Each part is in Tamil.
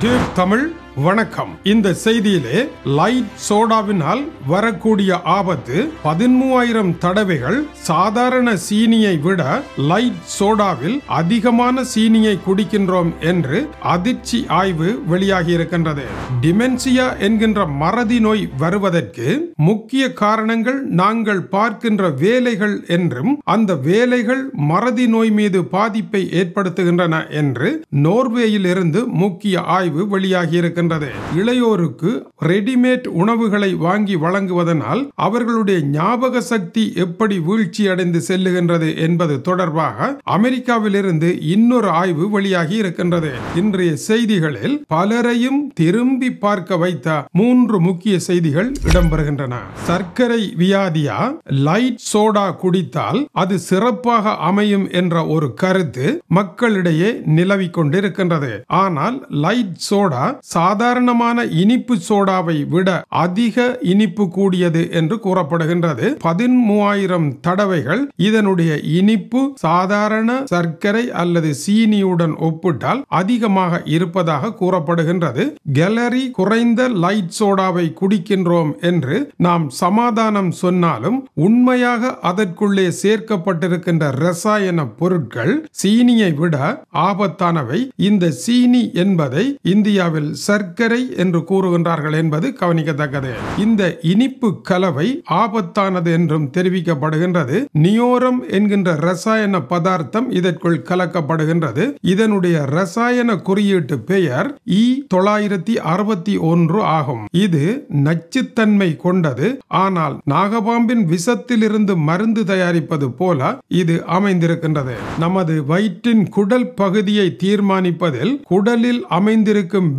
டியூப் தமிழ் வணக்கம். இந்த செய்தியிலே லைட் சோடாவினால் வரக்கூடிய ஆபத்து பதிமூவாயிரம் தடவைகள் சாதாரண சீனியை விட லைட் சோடாவில் அதிகமான சீனியை குடிக்கின்றோம் என்று அதிர்ச்சி ஆய்வு வெளியாகி இருக்கின்றது. டிமென்சியா என்கின்ற மறதி நோய் வருவதற்கு முக்கிய காரணங்கள் நாங்கள் பார்க்கின்ற வேலைகள் என்றும் அந்த வேலைகள் மறதி நோய் மீது பாதிப்பை ஏற்படுத்துகின்றன என்று நோர்வேயில் இருந்து முக்கிய ஆய்வு வெளியாகி இருக்கின்றது. இளையோருக்கு ரெடிமேட் உணவுகளை வாங்கி வழங்குவதனால் அவர்களுடைய ஞாபக சக்தி எப்படி வீழ்ச்சியடைந்து செல்லுகின்றது என்பது தொடர்பாக அமெரிக்காவிலிருந்து இன்னொரு ஆய்வு வெளியாகி இருக்கின்றது. இன்றைய செய்திகளில் பலரையும் திரும்பி பார்க்க வைத்த மூன்று முக்கிய செய்திகள் இடம்பெறுகின்றன. சர்க்கரை வியாதியா? லைட் சோடா குடித்தால் அது சிறப்பாக அமையும் என்ற ஒரு கருத்து மக்களிடையே நிலவிக் கொண்டிருக்கின்றது ஆனால் லைட் சோடா சாதாரணமான இனிப்பு சோடாவை விட அதிக இனிப்பு கூடியது என்று கூறப்படுகின்றது. பதிமூவாயிரம் தடவைகள் இதனுடைய இனிப்பு சாதாரண சர்க்கரை அல்லது சீனியுடன் ஒப்பிட்டால் அதிகமாக இருப்பதாக கூறப்படுகின்றது. கேலரி குறைந்த லைட் சோடாவை குடிக்கின்றோம் என்று நாம் சமாதானம் சொன்னாலும் உண்மையாக அதற்குள்ளே சேர்க்கப்பட்டிருக்கின்ற ரசாயன பொருட்கள் சீனியை விட ஆபத்தானவை. இந்த சீனி என்பதை இந்தியாவில் சர்க்கரை என்று கூறுகின்றார்கள் என்பது கவனிக்கத்தக்கது. இந்த இனிப்பு கலவை ஆபத்தானது என்றும் தெரிவிக்கப்படுகின்றது. நியோரம் என்கின்ற ரசாயன பதார்த்தம் இதற்குள் கலக்கப்படுகின்றது. இதனுடைய ரசாயன குறியீட்டு பெயர் இ தொள்ளாயிரத்தி அறுபத்தி ஒன்று ஆகும். இது நச்சுத்தன்மை கொண்டது. ஆனால் நாகபாம்பின் விஷத்திலிருந்து மருந்து தயாரிப்பது போல இது அமைந்திருக்கின்றது. நமது வயிற்றின் குடல் பகுதியை தீர்மானிப்பதில் குடலில் அமைந்திருக்கும்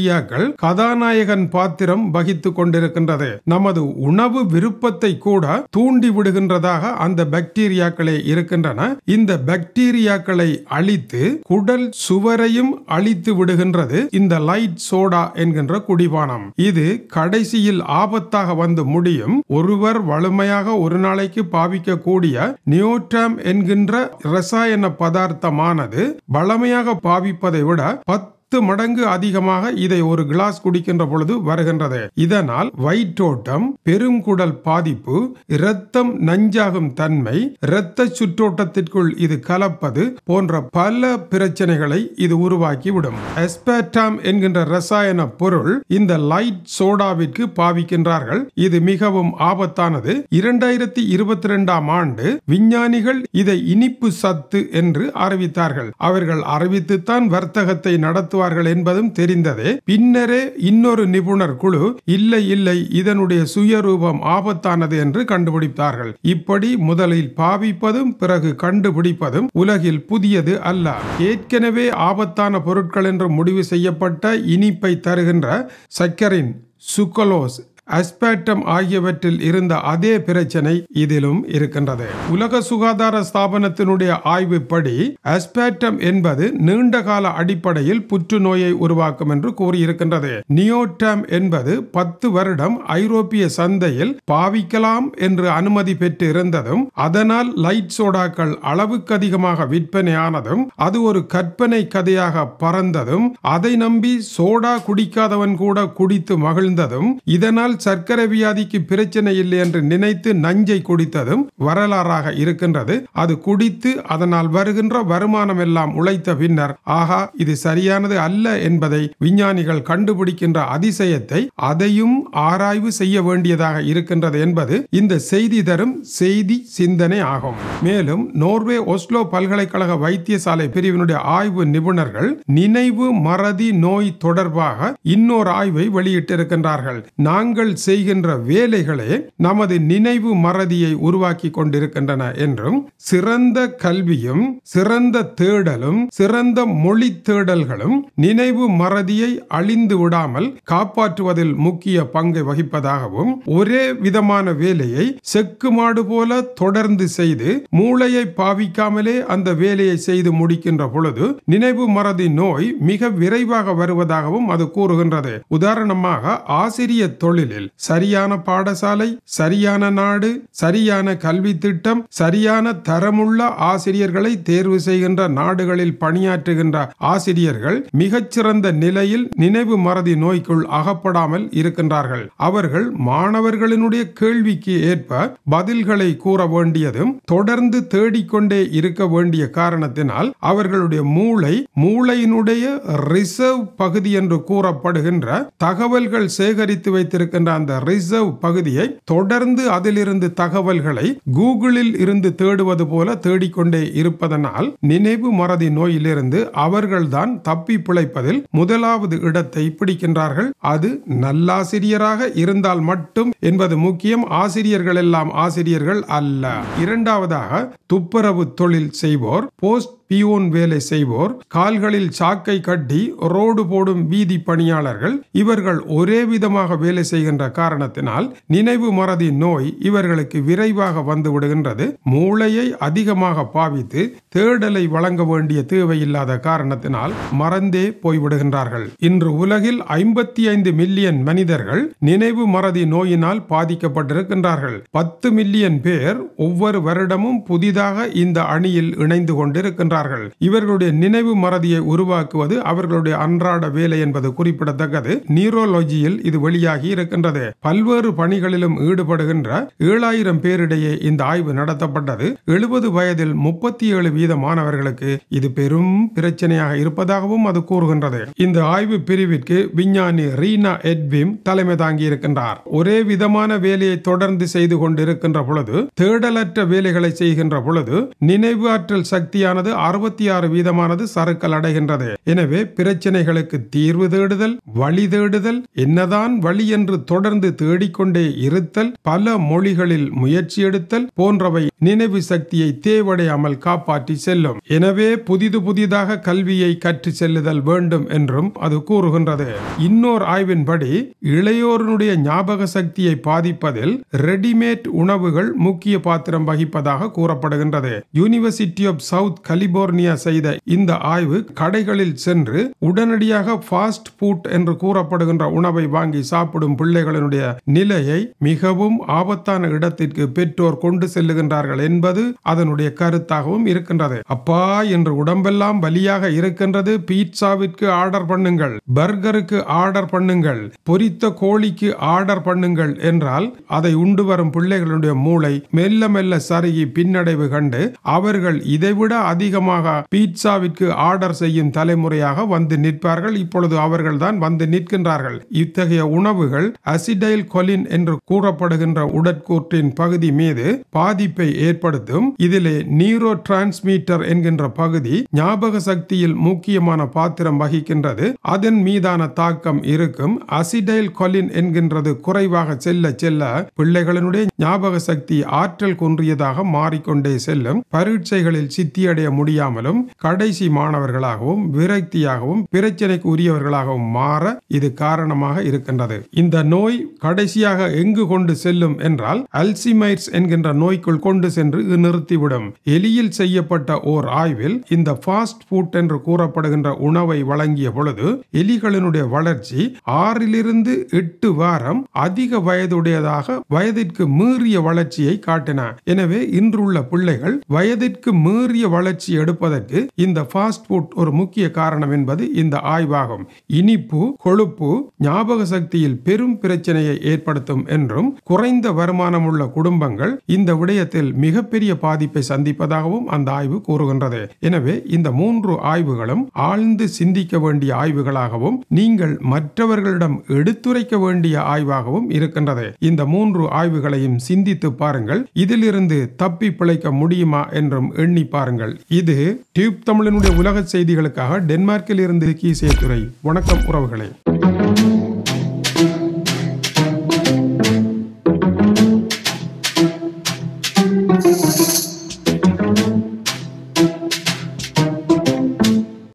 பாக்டீரியாக்கள் கதாநாயகன் பாத்திரம் வகித்து கொண்டிருக்கின்றது. நமது உணவு விருப்பத்தை கூட தூண்டி விடுகின்றதாக அந்த பாக்டீரியாக்களே இருக்கின்றன. இந்த பாக்டீரியாக்களை அழித்து குடல் சுவரையும் அழித்து விடுகின்றது. இந்த லைட் சோடா என்கின்ற குடிபானம். இது கடைசியில் ஆபத்தாக வந்து முடியும். ஒருவர் வலிமையாக ஒரு நாளைக்கு பாவிக்கக்கூடிய நியோட்ராம் என்கின்ற ரசாயன பதார்த்தமானது வளமையாக பாவிப்பதை விட பத்து பத்து மடங்கு அதிகமாக இதை ஒரு கிளாஸ் குடிக்கின்ற பொழுது வருகின்றது. இதனால் வயிற்றோட்டம் பெருங்குடல் பாதிப்பு இரத்தம் நஞ்சாகும் தன்மை இரத்த சுற்றோட்டத்திற்குள் இது கலப்பது போன்ற பல பிரச்சனைகளை இது உருவாக்கிவிடும். எஸ்பேட்டாம் என்கின்ற ரசாயன பொருள் இந்த லைட் சோடாவிற்கு பாவிக்கின்றார்கள். இது மிகவும் ஆபத்தானது. இரண்டாயிரத்தி இருபத்தி ரெண்டாம் ஆண்டு விஞ்ஞானிகள் இதை இனிப்பு சத்து என்று அறிவித்தார்கள். அவர்கள் அறிவித்துத்தான் வர்த்தகத்தை நடத்துவார்கள். என்பதும் தெரிந்ததே. பின்னரே இன்னொரு நிபுணர் குழு இல்லை இல்லை இதனுடைய சுயரூபம் ஆபத்தானது என்று கண்டுபிடித்தார்கள். இப்படி முதலில் பாவிப்பதும் பிறகு கண்டுபிடிப்பதும் உலகில் புதியது அல்ல. ஏற்கனவே ஆபத்தான பொருட்கள் என்று முடிவு செய்யப்பட்ட இனிப்பை தருகின்ற சக்கரின் சுக்கலோஸ் அஸ்பேட்டம் ஆகியவற்றில் இருந்த அதே பிரச்சனை இதிலும் இருக்கின்றது. உலக சுகாதார ஸ்தாபனத்தினுடைய ஆய்வுப்படி அஸ்பேட்டம் என்பது நீண்ட கால அடிப்படையில் புற்றுநோயை உருவாக்கும் என்று கூறியிருக்கின்றது. நியோட்டம் என்பது பத்து வருடம் ஐரோப்பிய சந்தையில் பாவிக்கலாம் என்று அனுமதி பெற்று இருந்ததும் அதனால் லைட் சோடாக்கள் அளவுக்கு அதிகமாக விற்பனையானதும் அது ஒரு கற்பனை கதையாக பறந்ததும் அதை நம்பி சோடா குடிக்காதவன் கூட குடித்து மகிழ்ந்ததும் இதனால் சர்க்கரை வியாதிக்கு பிரச்சனை இல்லை என்று நினைத்து நஞ்சை குடித்ததும் வரலாறாக இருக்கின்றது. அது குடித்து அதனால் வருகின்ற வருமானம் எல்லாம் உழைத்த பின்னர் ஆகா இது சரியானது அல்ல என்பதை விஞ்ஞானிகள் கண்டுபிடிக்கின்ற அதிசயத்தை அதையும் ஆராய்வு செய்ய வேண்டியதாக இருக்கின்றது என்பது இந்த செய்தி தரும் செய்தி சிந்தனை ஆகும். மேலும் நோர்வே ஒஸ்லோ பல்கலைக்கழக வைத்தியசாலை பிரிவினுடைய ஆய்வு நிபுணர்கள் நினைவு மறதி நோய் தொடர்பாக இன்னொரு ஆய்வை வெளியிட்டிருக்கின்றார்கள். நாங்கள் செய்கின்ற வேலைகளே நமது நினைவு மறதியை உருவாக்கி கொண்டிருக்கின்றன என்றும் சிறந்த கல்வியும் சிறந்த தேடலும் சிறந்த மொழி தேடல்களும் நினைவு மறதியை அழிந்து விடாமல் காப்பாற்றுவதில் முக்கிய பங்கை வகிப்பதாகவும் ஒரே விதமான வேலையை செக்கு மாடு போல தொடர்ந்து செய்து மூளையை பாவிக்காமலே அந்த வேலையை செய்து முடிக்கின்ற பொழுது நினைவு மறதி நோய் மிக விரைவாக வருவதாகவும் அது கூறுகின்றது. உதாரணமாக ஆசிரிய தொழில் ஏனெனில் சரியான பாடசாலை சரியான நாடு சரியான கல்வி திட்டம் சரியான தரமுள்ள ஆசிரியர்களை தேர்வு செய்கின்ற நாடுகளில் பணியாற்றுகின்ற ஆசிரியர்கள் மிகச்சிறந்த நிலையில் நினைவு மறதி நோய்க்குள் அகப்படாமல் இருக்கின்றார்கள். அவர்கள் மாணவர்களினுடைய கேள்விக்கு ஏற்ப பதில்களை கூற வேண்டியதும் தொடர்ந்து தேடிக்கொண்டே இருக்க வேண்டிய காரணத்தினால் அவர்களுடைய மூளை மூளையினுடைய ரிசர்வ் பகுதி என்று கூறப்படுகின்ற தகவல்கள் சேகரித்து வைத்திருக்கின்ற அந்த ரிசர்வ் பகுதியை தொடர்ந்து அதிலிருந்து தகவல்களை கூகுளில் இருந்து தேடுவது போல தேடிக்கொண்டே இருப்பதனால் நினைவு மறதி நோயிலிருந்து அவர்கள்தான் தப்பி பிழைப்பதில் முதலாவது இடத்தை பிடிக்கின்றார்கள். அது நல்லாசிரியராக இருந்தால் மட்டும் என்பது முக்கியம். ஆசிரியர்கள் எல்லாம் ஆசிரியர்கள் அல்ல. இரண்டாவதாக துப்புரவு தொழில் செய்வோர் போஸ்ட் பியூன் வேலை செய்வோர் கால்களில் சாக்கை கட்டி ரோடு போடும் வீதி பணியாளர்கள் இவர்கள் ஒரே விதமாக வேலை செய்கின்ற காரணத்தினால் நினைவு மறதி நோய் இவர்களுக்கு விரைவாக வந்து விடுகின்றது. மூளையை அதிகமாக பாவித்து தேடலை வழங்க வேண்டிய தேவையில்லாத காரணத்தினால் மறந்தே போய்விடுகின்றார்கள். இன்று உலகில் ஐம்பத்தி ஐந்து மில்லியன் மனிதர்கள் நினைவு மறதி நோயினால் பாதிக்கப்பட்டிருக்கின்றார்கள். பத்து மில்லியன் பேர் ஒவ்வொரு வருடமும் புதிதாக இந்த அணியில் இணைந்து கொண்டிருக்கின்றார்கள். இவர்களுடைய நினைவு மறதியை உருவாக்குவது அவர்களுடைய அன்றாட வேலை என்பது குறிப்பிடத்தக்கது. நியூரோலஜியில் இது வெளியாகி இருக்கின்றது. பல்வேறு பணிகளிலும் ஈடுபடுகின்ற ஏழாயிரம் பேரிடையே இந்த ஆய்வு நடத்தப்பட்டது. எழுபது வயதில் முப்பத்தி ஏழு வீத மாணவர்களுக்கு இது பெரும் பிரச்சனையாக இருப்பதாகவும் அது கூறுகின்றது. இந்த ஆய்வு பிரிவிற்கு விஞ்ஞானி ரீனா எட்விம் தலைமை தாங்கி இருக்கின்றார். ஒரே விதமான வேலையை தொடர்ந்து செய்து கொண்டிருக்கின்ற பொழுது தேடலற்ற வேலைகளை செய்கின்ற பொழுது நினைவு ஆற்றல் சக்தியானது அறுபத்தி ஆறு வீதமானது சறுக்கல் அடைகின்றது. எனவே பிரச்சனைகளுக்கு தீர்வு தேடுதல் வழி தேடுதல் என்னதான் வழி என்று தொடர்ந்து தேடிக்கொண்டே இருத்தல் பல மொழிகளில் முயற்சி எடுத்தல் போன்றவை நினைவு சக்தியை தேவடையாமல் காப்பாற்றி செல்லும். எனவே புதிது புதிதாக கல்வியை கற்று செல்லுதல் வேண்டும் என்றும் அது கூறுகின்றது. இன்னொரு ஆய்வின்படி இளையோருடைய ஞாபக சக்தியை பாதிப்பதில் ரெடிமேட் உணவுகள் முக்கிய பாத்திரம் வகிப்பதாக கூறப்படுகின்றது. யூனிவர்சிட்டி ஆஃப் சவுத் கலிபோ கலிபோர்னியா செய்த இந்த ஆய்வு கடைகளில் சென்று உடனடியாக ஃபாஸ்ட் ஃபுட் என்று கூறப்படுகின்ற உணவை வாங்கி சாப்பிடும் பிள்ளைகளினுடைய நிலையை மிகவும் ஆபத்தான இடத்திற்கு பெற்றோர் கொண்டு செல்லுகின்றார்கள் என்பது அதனுடைய கருத்தாகவும் இருக்கின்றது. அப்பா என்று உடம்பெல்லாம் வலியாக இருக்கின்றது. பீட்சாவிற்கு ஆர்டர் பண்ணுங்கள் பர்கருக்கு ஆர்டர் பண்ணுங்கள் பொரித்த கோழிக்கு ஆர்டர் பண்ணுங்கள் என்றால் அதை உண்டு வரும் பிள்ளைகளுடைய மூளை மெல்ல மெல்ல சருகி பின்னடைவு கண்டு அவர்கள் இதைவிட அதிகமாக பீட்சாவிற்கு ஆர்டர் செய்யும் தலைமுறையாக வந்து நிற்பார்கள். இப்பொழுது அவர்கள் தான் வந்து நிற்கின்றார்கள். இத்தகைய உணவுகள் அசிடைல் கொலின் என்று கூறப்படுகின்ற உடற்கூற்றின் பகுதி மீது பாதிப்பை ஏற்படுத்தும். இதிலே நியூரோ டிரான்ஸ்மீட்டர் என்கின்ற பகுதி ஞாபக சக்தியில் முக்கியமான பாத்திரம் வகிக்கின்றது. அதன் மீதான தாக்கம் இருக்கும். அசிடைல் கொலின் என்கின்றது குறைவாக செல்ல செல்ல பிள்ளைகளினுடைய ஞாபக சக்தி ஆற்றல் குன்றியதாக மாறிக்கொண்டே செல்லும். பரீட்சைகளில் சித்தியடைய முடியும். முடியாமலும் கடைசி மாணவர்களாகவும் விரக்தியாகவும் பிரச்சனைக்கு உரியவர்களாகவும் மாற இது காரணமாக இருக்கின்றது. இந்த நோய் கடைசியாக எங்கு கொண்டு செல்லும் என்றால் அல்சிமைட்ஸ் என்கின்ற நோய்க்குள் கொண்டு சென்று நிறுத்திவிடும். எலியில் செய்யப்பட்ட ஓர் ஆய்வில் இந்த ஃபாஸ்ட் ஃபுட் என்று கூறப்படுகின்ற உணவை வழங்கிய பொழுது எலிகளினுடைய வளர்ச்சி ஆறிலிருந்து எட்டு வாரம் அதிக வயதுடையதாக வயதிற்கு மீறிய வளர்ச்சியை காட்டின. எனவே இன்றுள்ள பிள்ளைகள் வயதிற்கு மீறிய வளர்ச்சி எடுப்பதற்கு இந்த ஃபாஸ்ட் ஃபுட் ஒரு முக்கிய காரணம் என்பது இந்த ஆய்வாகும். இனிப்பு கொழுப்பு ஞாபக சக்தியில் பெரும் பிரச்சனையை ஏற்படுத்தும் என்றும் குறைந்த வருமானம் உள்ள குடும்பங்கள் இந்த விடயத்தில் மிகப்பெரிய பாதிப்பை சந்திப்பதாகவும் அந்த ஆய்வு கூறுகின்றது. எனவே இந்த மூன்று ஆய்வுகளும் ஆழ்ந்து சிந்திக்க வேண்டிய ஆய்வுகளாகவும் நீங்கள் மற்றவர்களிடம் எடுத்துரைக்க வேண்டிய ஆய்வாகவும் இருக்கின்றது. இந்த மூன்று ஆய்வுகளையும் சிந்தித்து பாருங்கள். இதிலிருந்து தப்பி பிழைக்க முடியுமா என்றும் எண்ணி பாருங்கள். இது இது டியூப் தமிழனுடைய உலக செய்திகளுக்காக டென்மார்க்கில் இருந்து கீசே துறை வணக்கம் உறவுகளே.